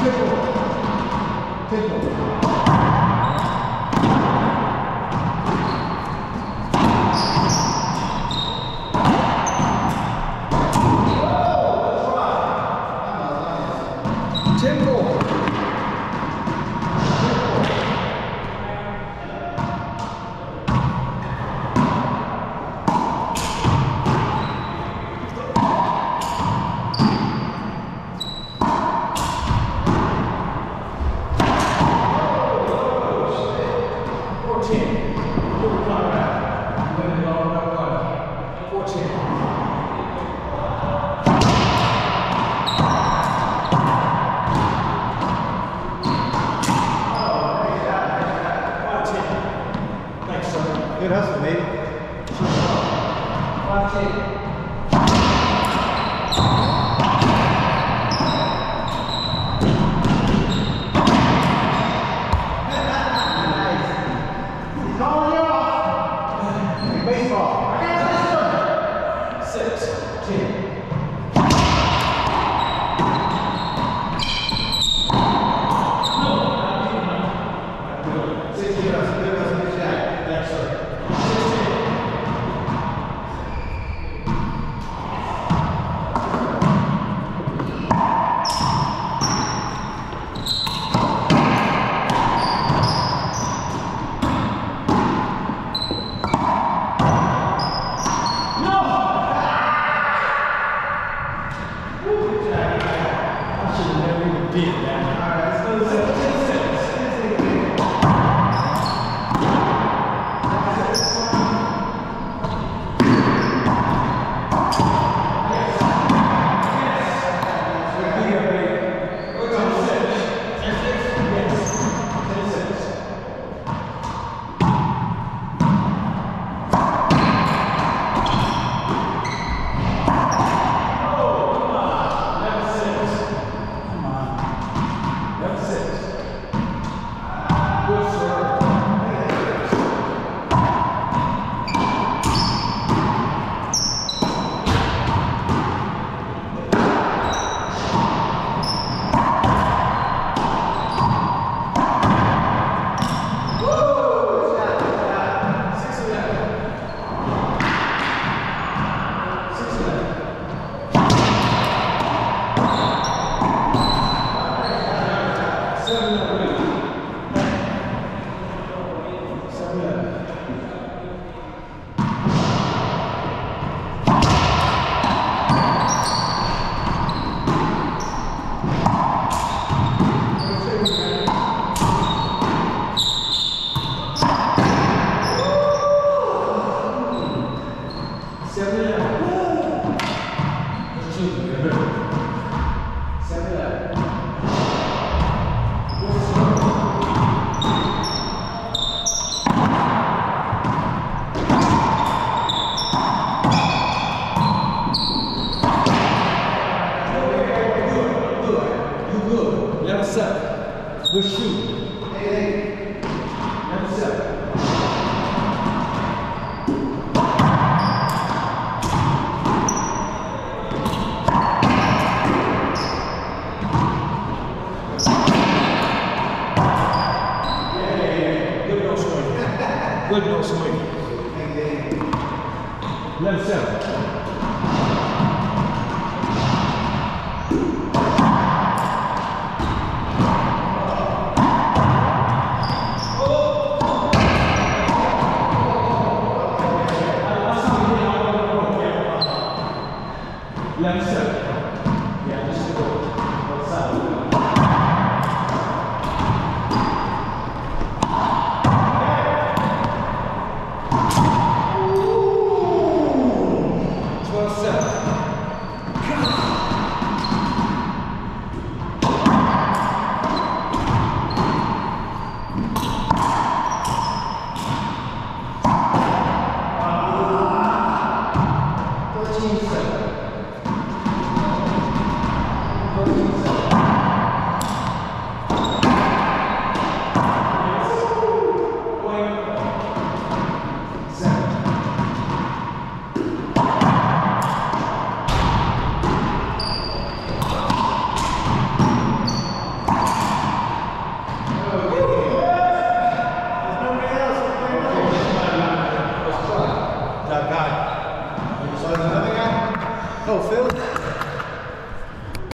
Tim segurança também. Partiu. beat, man. All right, let's go. seven, Rashid. Eight, eight. Number seven. Good no swing. Left seven. Nunca.